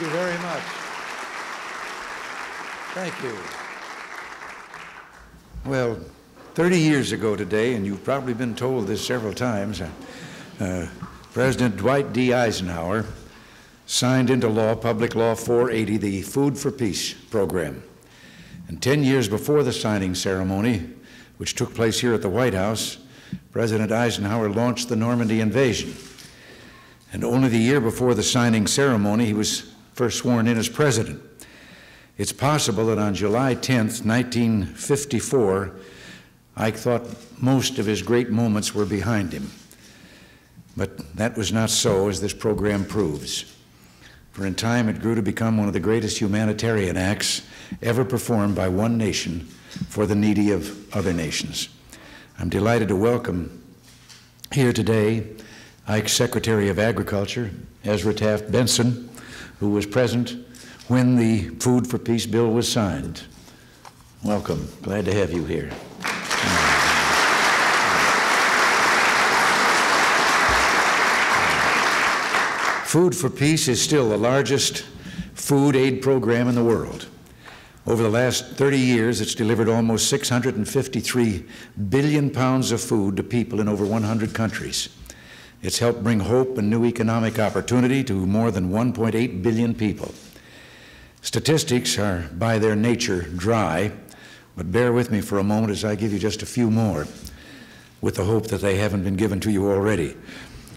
you very much. Thank you. Well, 30 years ago today, and you've probably been told this several times, uh, uh, President Dwight D. Eisenhower signed into law Public Law 480, the Food for Peace program. And 10 years before the signing ceremony, which took place here at the White House, President Eisenhower launched the Normandy invasion. And only the year before the signing ceremony, he was first sworn in as president. It's possible that on July 10th, 1954, Ike thought most of his great moments were behind him. But that was not so, as this program proves. For in time it grew to become one of the greatest humanitarian acts ever performed by one nation for the needy of other nations. I'm delighted to welcome here today Ike's Secretary of Agriculture, Ezra Taft Benson, who was present when the Food for Peace bill was signed. Welcome. Glad to have you here. Food for Peace is still the largest food aid program in the world. Over the last 30 years, it's delivered almost 653 billion pounds of food to people in over 100 countries. It's helped bring hope and new economic opportunity to more than 1.8 billion people. Statistics are by their nature dry, but bear with me for a moment as I give you just a few more with the hope that they haven't been given to you already.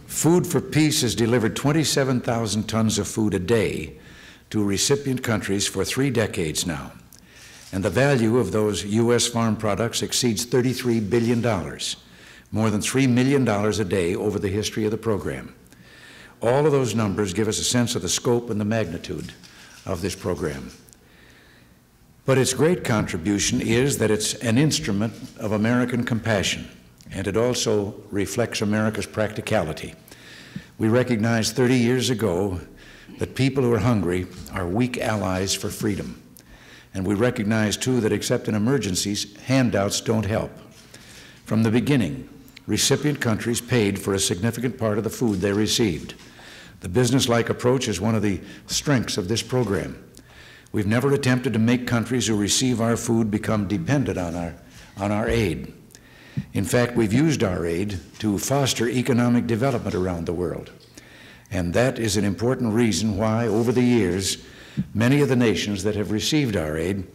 Food for Peace has delivered 27,000 tons of food a day to recipient countries for three decades now. And the value of those U.S. farm products exceeds $33 billion, more than $3 million a day over the history of the program. All of those numbers give us a sense of the scope and the magnitude of this program. But its great contribution is that it's an instrument of American compassion, and it also reflects America's practicality. We recognized 30 years ago that people who are hungry are weak allies for freedom. And we recognize, too, that except in emergencies, handouts don't help. From the beginning, recipient countries paid for a significant part of the food they received. The business-like approach is one of the strengths of this program. We've never attempted to make countries who receive our food become dependent on our, on our aid. In fact, we've used our aid to foster economic development around the world. And that is an important reason why, over the years, many of the nations that have received our aid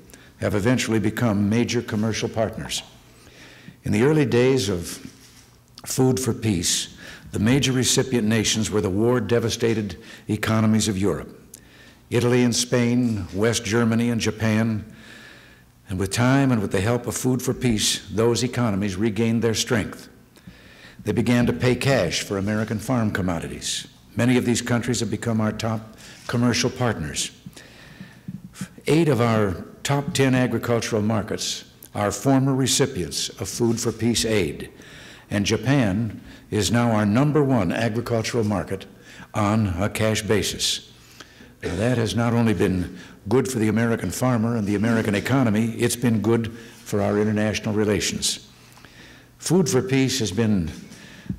have eventually become major commercial partners. In the early days of Food for Peace, the major recipient nations were the war devastated economies of Europe Italy and Spain, West Germany and Japan, and with time and with the help of Food for Peace, those economies regained their strength. They began to pay cash for American farm commodities. Many of these countries have become our top commercial partners. Eight of our top 10 agricultural markets are former recipients of Food for Peace aid, and Japan is now our number one agricultural market on a cash basis. Now, that has not only been good for the American farmer and the American economy, it's been good for our international relations. Food for Peace has been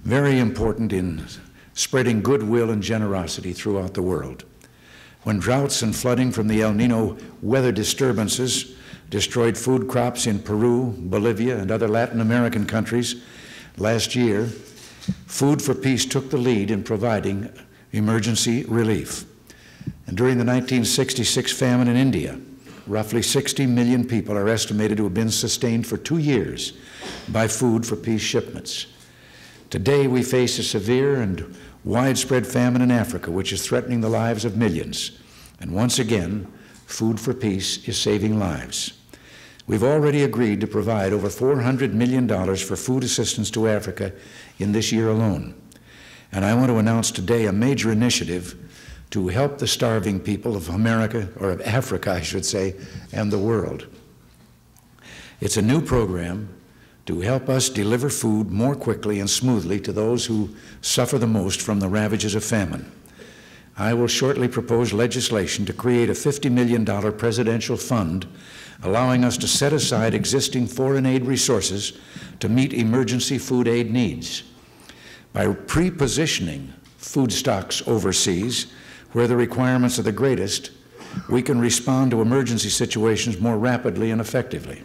very important in spreading goodwill and generosity throughout the world. When droughts and flooding from the El Nino weather disturbances destroyed food crops in Peru, Bolivia, and other Latin American countries last year, Food for Peace took the lead in providing emergency relief. And during the 1966 famine in India, roughly 60 million people are estimated to have been sustained for two years by Food for Peace shipments. Today, we face a severe and widespread famine in Africa, which is threatening the lives of millions. And once again, Food for Peace is saving lives. We've already agreed to provide over $400 million for food assistance to Africa in this year alone. And I want to announce today a major initiative to help the starving people of America, or of Africa, I should say, and the world. It's a new program to help us deliver food more quickly and smoothly to those who suffer the most from the ravages of famine. I will shortly propose legislation to create a $50 million presidential fund allowing us to set aside existing foreign aid resources to meet emergency food aid needs. By pre-positioning food stocks overseas, where the requirements are the greatest, we can respond to emergency situations more rapidly and effectively.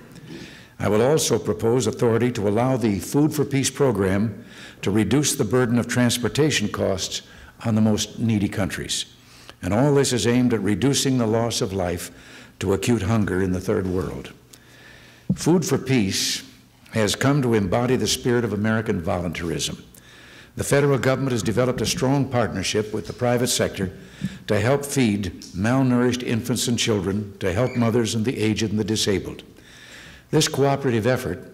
I will also propose authority to allow the Food for Peace program to reduce the burden of transportation costs on the most needy countries. And all this is aimed at reducing the loss of life to acute hunger in the third world. Food for Peace has come to embody the spirit of American voluntarism. The federal government has developed a strong partnership with the private sector to help feed malnourished infants and children, to help mothers and the aged and the disabled. This cooperative effort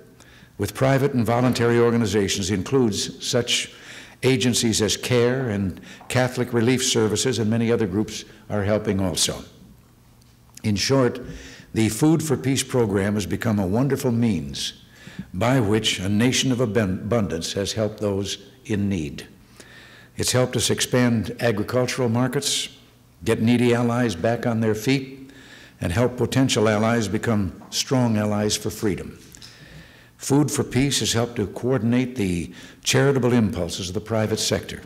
with private and voluntary organizations includes such agencies as CARE and Catholic Relief Services, and many other groups are helping also. In short, the Food for Peace program has become a wonderful means by which a nation of abundance has helped those in need. It's helped us expand agricultural markets, get needy allies back on their feet, and help potential allies become strong allies for freedom. Food for Peace has helped to coordinate the charitable impulses of the private sector.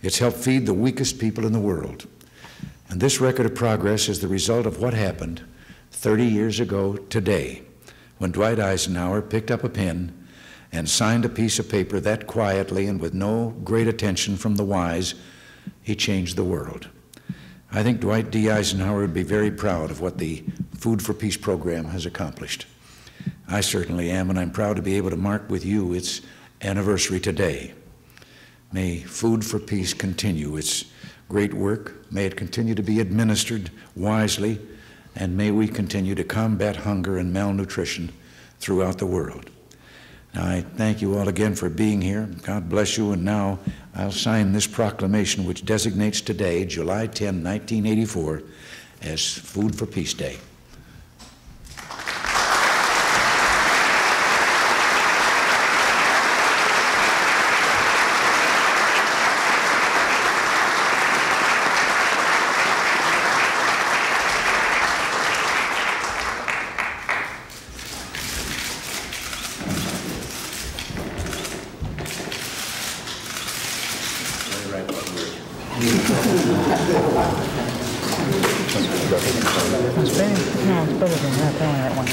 It's helped feed the weakest people in the world. And this record of progress is the result of what happened 30 years ago today when Dwight Eisenhower picked up a pen and signed a piece of paper that quietly and with no great attention from the wise, he changed the world. I think Dwight D. Eisenhower would be very proud of what the Food for Peace program has accomplished. I certainly am, and I'm proud to be able to mark with you its anniversary today. May Food for Peace continue its great work. May it continue to be administered wisely, and may we continue to combat hunger and malnutrition throughout the world. Now, I thank you all again for being here. God bless you. And now I'll sign this proclamation, which designates today, July 10, 1984, as Food for Peace Day. It's better, no, it's better than that, only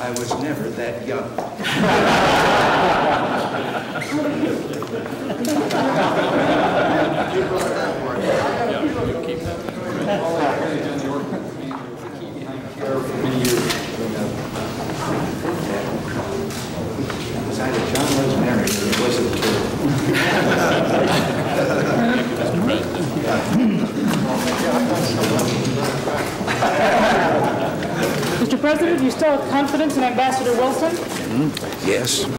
I was never that young. Was either John was married or he wasn't killed. Mr. President, you still have confidence in Ambassador Wilson? Mm, yes.